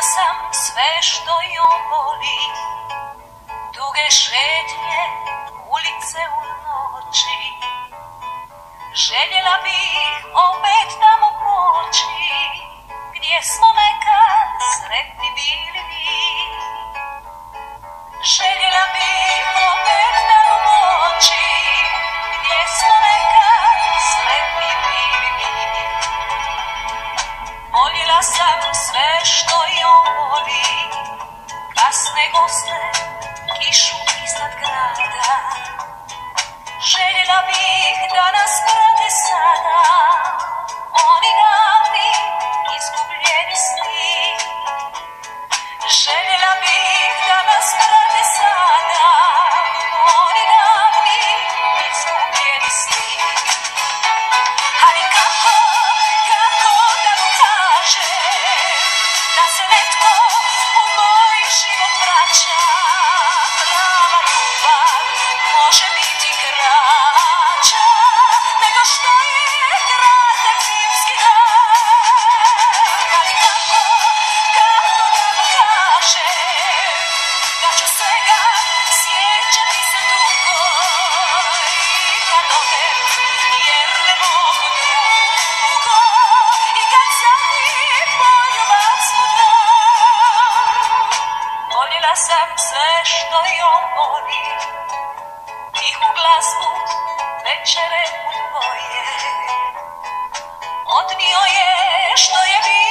Sam sve što on voli, duge šetnje, ulice u noći. Željela bih opet tamo Voljela sam sve što on voli, kasne goste, kišu iznad grada. Željela bih da nas prate sada, sam sve što i on voli. Tihu glazbu večere u dvoje. Odnio je što je bilo